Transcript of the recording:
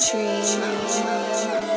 Dream.